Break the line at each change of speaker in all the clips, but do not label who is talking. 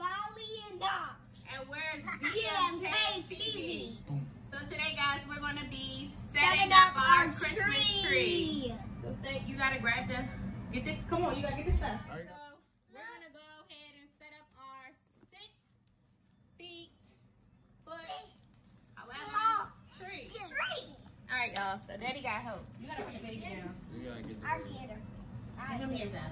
Trey.
This is Molly and Knox.
And we're
VMK TV.
So today, guys, we're gonna be
Setting up our Christmas tree.
So say you gotta grab the get the come on, you gotta get the stuff.
All right.
So we're gonna go ahead and set up our six feet foot however tree.
Tree.
All right, y'all. So Daddy got help. You gotta put your baby down.
You gotta get the
I
baby.
get her.
Give him his out.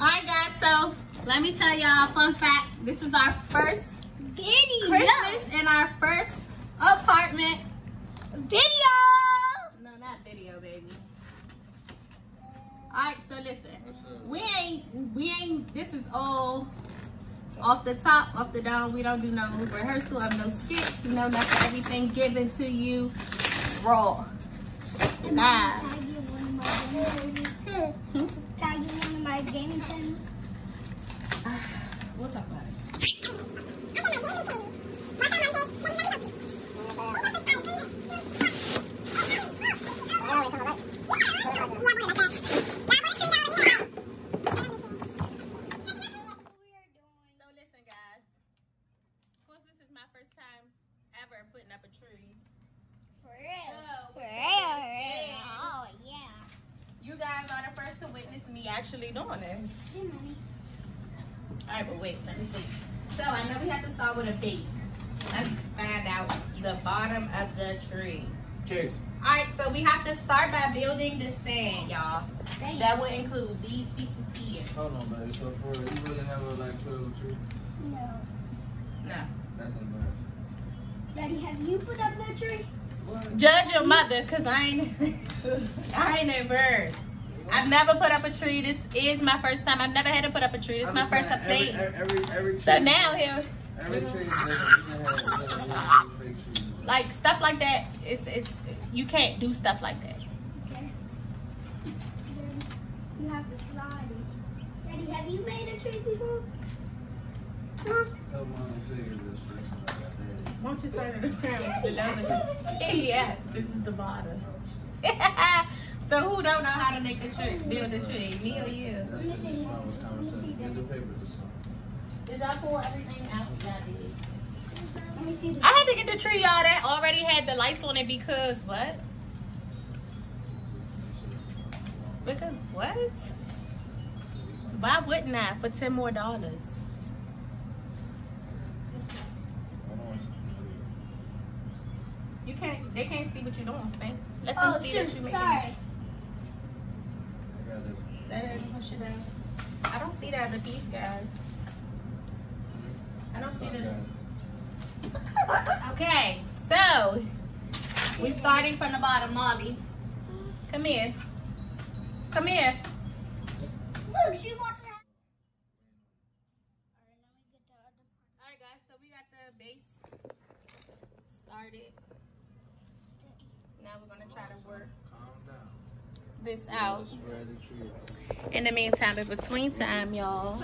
All right, guys. So let me tell y'all fun fact. This is our first
Video.
Christmas in our first apartment.
Video.
No, not video, baby. All right. So listen. We ain't, we ain't, this is all off the top, off the dome. We don't do no rehearsal of no skits, no nothing. Everything given to you raw. Nah. Hmm?
Can I get one of my gaming channels?
We'll talk about it. So listen, guys. Of course, this is my first time ever putting up a tree.
For real. For real. Oh, yeah.
You guys are the first to witness me actually doing this.
Hey, mommy.
All right, but wait, let me see. So I know we have to start with a base. Let's find out the bottom of the tree.
Case.
All right, so we have to start by building the stand, y'all. That would include these pieces here.
Hold on, baby. So for real, you really never like put up a tree?
No.
No.
That's embarrassing.
Daddy, have you put up that tree?
What?
Judge your mother, cause I ain't, I ain't a bird. I've never put up a tree. This is my first time. I've never had to put up a tree. This is my first update.
Every, every, every
So now here,
Every tree is different. You can have, you can have fake trees.
like stuff like that, it's it's you can't do stuff like that.
Okay. You have to slide it. Daddy, have you made a tree before? Huh?
Help mom figure this tree. Like I did.
Won't you turn it around? The number- yes, this is the bottom. so who don't know how to make a tree, build a tree? Me or you?
That's because this one was conversation. Get the paper this one.
Did y'all pull everything out? Yeah, I.
Let me see
I had to get the tree y'all that already had the lights on it because what? Because what? Why wouldn't I for ten more dollars? You can't. They can't see what you're doing, Spank. Let them
Oh,
see
shoot.
that you making.
Sorry.
I got this one.
Let push it down. I don't see that as a piece, guys. I don't see
Okay.
the. Okay, so we're starting from the bottom, Molly. Come here. Come here.
Look, she wants to have. Alright, let me get the other
All right, guys. So we got the base started. Now we're gonna try to work
Calm down.
This out.
Spread the tree out.
In the meantime, in between time, y'all,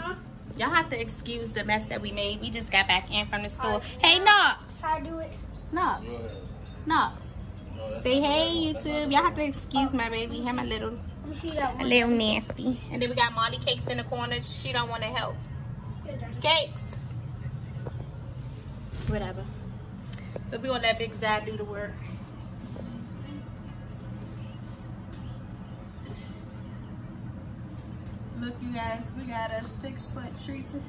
y'all have to excuse the mess that we made. We just got back in from the store. Hey, Knox,
How do it?
Knox, Knox. Say hey, YouTube. Y'all have to excuse my baby. Him a little,
Let me see that
a little nasty. And then we got Molly Cakes in the corner. She don't want to help. Cakes. Whatever. So we gonna let Big Zad do the work. Look, you guys, we got a six foot tree to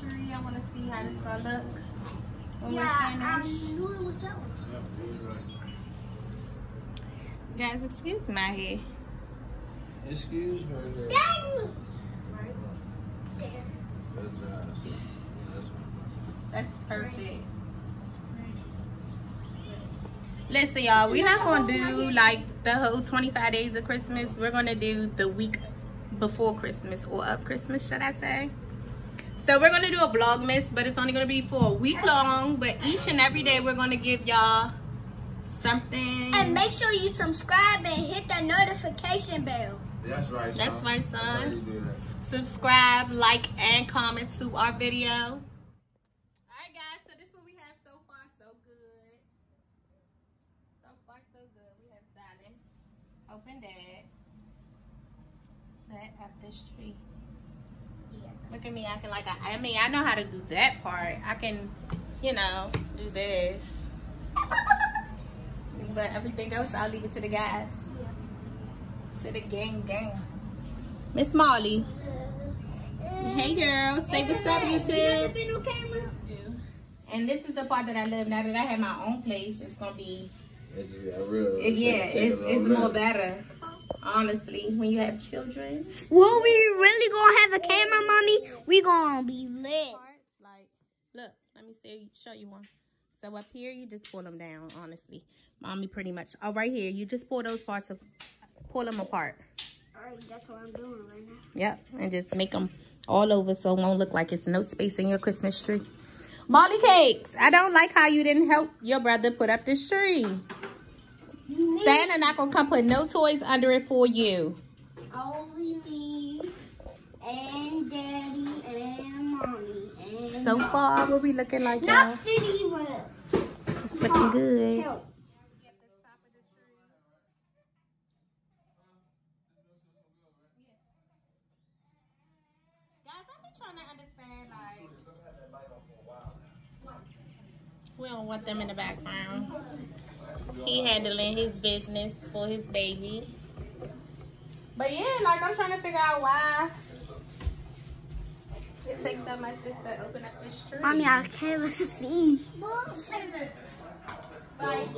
tree. I want to see how it's gonna look when
Yeah, um,
we're
I
finished.
knew it was that one.
Yep, right.
Guys, excuse my hair.
Excuse her. there.
Dang! Right there.
Good job. That's one.
That's perfect. Listen, y'all, we're not gonna do like the whole 25 days of Christmas. We're gonna do the week before Christmas or up Christmas, should I say. So we're gonna do a vlogmas, but it's only gonna be for a week long. But each and every day we're gonna give y'all something.
And make sure you subscribe and hit that notification bell.
That's right, son. That's right,
son.
That's that.
Subscribe, like, and comment to our video. Alright guys, so this we have so far so good. So far so good. We have. Open Dad. Set up this tree. Look at me acting like I, I mean, I know how to do that part. I can, you know, do this. But everything else, I'll leave it to the guys. To the gang gang. Miss Molly. Hey girl, say what's up YouTube.
Video camera.
And this is the part that I love now that I have my own place. It's gonna be
It just got real.
yeah,
Take- take
it's, it's more
better.
Better. Honestly, when you have children.
Will we really gonna have a camera, mommy? We gonna be lit.
like look let me see show you one so up here you just pull them down honestly mommy pretty much oh right here you just pull those parts of pull them apart
Alright, that's what I'm doing right now.
yep and just make them all over so it won't look like it's no space in your christmas tree molly cakes i don't like how you didn't help your brother put up this tree santa not gonna come put no toys under it for you
Only me and daddy and mommy and
so far what we looking like
not
y'all
but
it's looking good
help.
Guys, I be trying to understand, like, we don't want them in the background. He handling his business for his baby. But yeah, like, I'm trying to figure out why it takes so much just to open up this tree.
Mommy, I can't even see.
Like,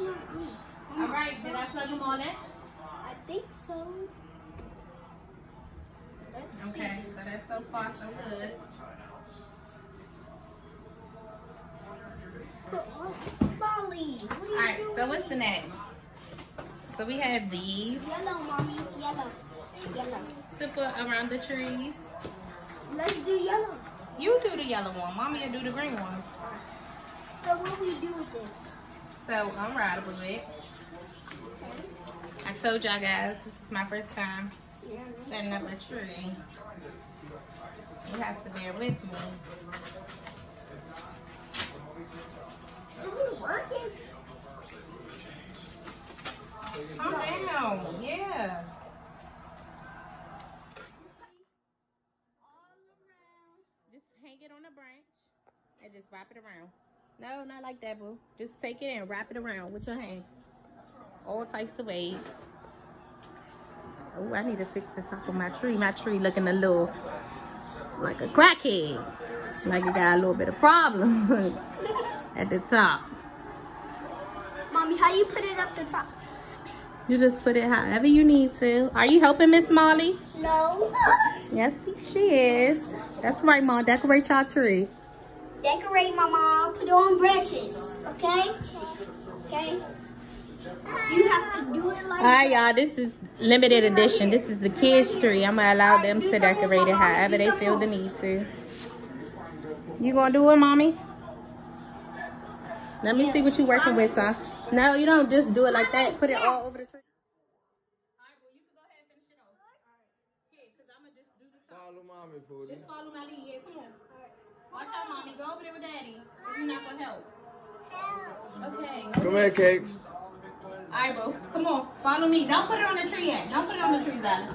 All right, did I plug them all in?
I think so. Let's see.
Okay, so that's so far so good.
Molly, what are you
All right,
doing?
so what's the next? So we have these
Yellow, mommy, yellow, yellow.
to put around the trees.
Let's do yellow.
You do the yellow one. Mommy will do the green one.
So what do we do with this?
So I'm riding with it. I told y'all guys this is my first time setting up a tree. You have to bear with me.
Is it working?
Calm down. Yeah. Just hang it on a branch and just wrap it around. No, not like that, boo. Just take it and wrap it around with your hands. All types of ways. Oh, I need to fix the top of my tree. My tree looking a little like a crackhead. Like it got a little bit of problem at the top.
Mommy, how you put it up the top?
You just put it however you need to. Are you helping Miss Molly?
No.
Yes, she is. That's right, Mom. Decorate your tree.
Decorate, mama. Put it on branches. Okay? Okay? You have to do it like
All right, y'all. This is limited edition. This is the kids' tree. I'm gonna allow them to decorate it however they feel the need to. You gonna do it, mommy? Let me see what you working with, son. No, you don't just do it like that. Put it all over the tree.
Follow mommy, Pootie.
Just follow my lead. Yeah, come. Watch out, mommy. Go over there with daddy. You're not gonna help. Okay.
Come here, Cakes.
Alright, bro. Come on. Follow me. Don't put it on the tree yet. Don't put it on the tree side.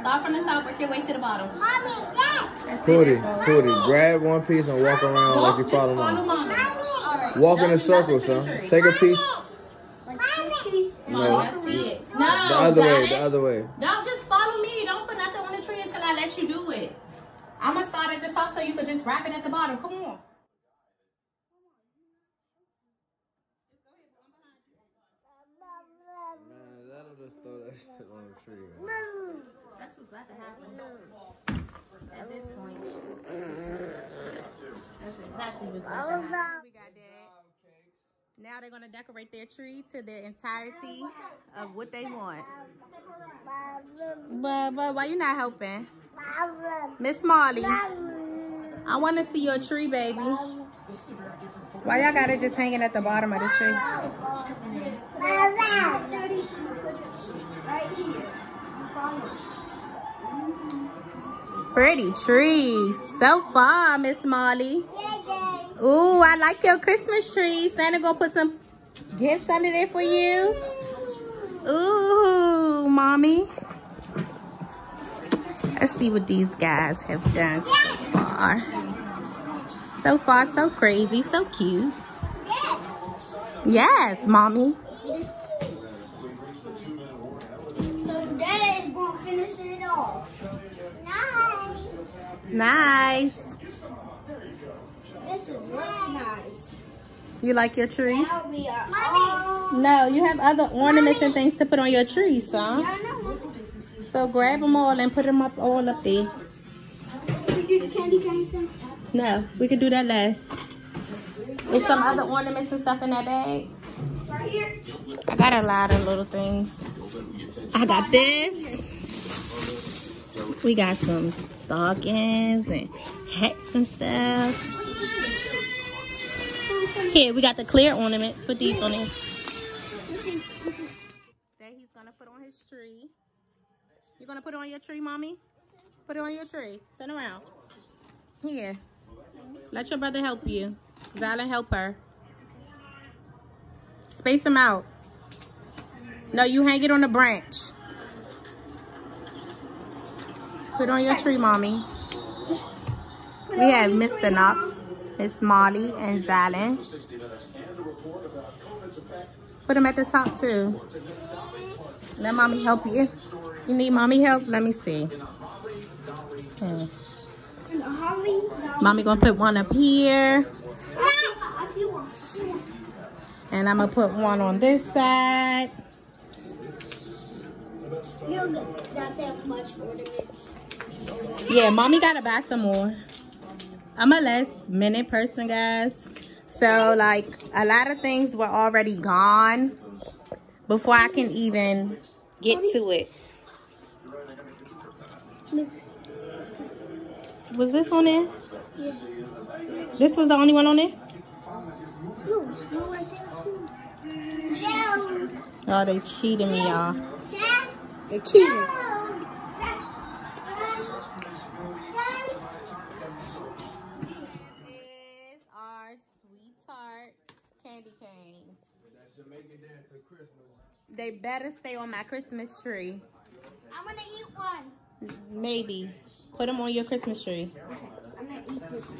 Start from the top, work your way to the bottom.
Mommy, yeah.
Pootie, Pootie, grab one piece and walk around like you
Just
follow
follow
mommy.
mommy. Alright.
Walk in
Don't
a circle,
nothing to the
son.
tree.
Take a piece.
Like this piece.
Come on,
No.
that's it. No,
The other way, the other way.
Don't just follow me. Don't put nothing on the tree until I let you do it. I'm gonna start at the top so you could just wrap it at the bottom. Come on.
Man, that'll just throw that shit on the tree, man.
That's what's about to happen. At this point. That's exactly what's about to oh, happen. We got that. Now they're gonna decorate their tree to the entirety of what they want. But but why you not helping? Miss Molly, I wanna see your tree, baby. Why y'all got it just hanging at the bottom of the tree?
Right
Pretty tree. So far, Miss Molly. Ooh, I like your Christmas tree. Santa gonna put some gifts under there for you. Ooh, mommy. Let's see what these guys have done so far. So far, so crazy, so cute. Yes, mommy.
So today is gonna finish it off. Nice.
Nice.
This is really nice.
You like your tree?
Now we are all.
No, you have other ornaments and things to put on your tree, son.
Yeah, I know.
So grab them all and put them up all up there.
We do the candy canes then?
No, we could do that last. There's some other ornaments and stuff in that bag.
Right here.
I got a lot of little things. I got this. We got some stockings and hats and stuff. Here, we got the clear ornaments. Put these on there. That he's gonna put on his tree. You're gonna put it on your tree, mommy? Put it on your tree. Turn around. Here. Let your brother help you. Zyla, help her. Space them out. No, you hang it on the branch. Put on your tree, mommy. We have Mr. Knox, Miss Molly, and Zylan. Put them at the top too. Let mommy help you. You need mommy help? Let me see. Hmm. Mommy gonna put one up here. And I'm gonna put one on this side. Yeah, mommy gotta buy some more. I'm a last minute person, guys. So like a lot of things were already gone before I can even get to it. Was this on there?
Yeah.
This was the only one on there?
No, it's more right there too. Yeah.
Oh, they cheating me, y'all.
They're cheating.
is our sweet candy cane.
That Jamaican dance at Christmas.
They better stay on my Christmas tree.
I'm gonna eat one.
Maybe. Put them on your Christmas tree.
I'm gonna eat this.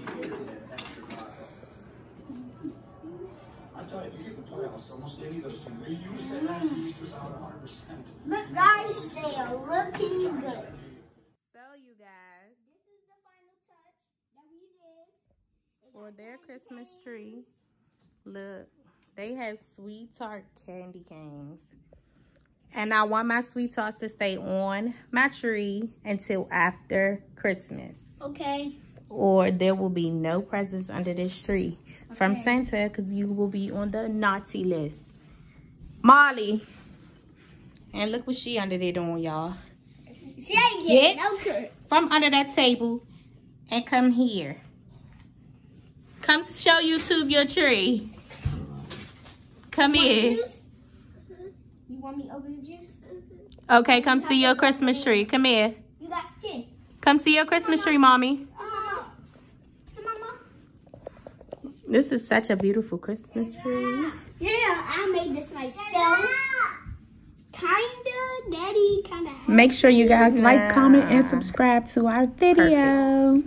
I tell you, if you get the playoffs, almost any of those two, you said last Easter's out 100%.
Look, guys, they are looking good.
So, you guys,
This is the final touch that we did.
for their Christmas tree, look, they have sweet tart candy canes. And I want my sweet tarts to stay on my tree until after Christmas.
Okay.
Or there will be no presents under this tree from Santa because you will be on the naughty list. Molly. And look what she under there doing, y'all.
She ain't
Get
getting no credit.
from under that table and come here. Come show YouTube your tree. Come here.
Juice? You want me to open the juice?
Okay, come see your Christmas tree. Come here.
You got here.
Come see your Christmas tree, mommy.
Hey, mama. Mama.
This is such a beautiful Christmas tree.
Yeah, I made this myself. Kinda, daddy, kinda.
Make sure you guys like, comment, and subscribe to our video.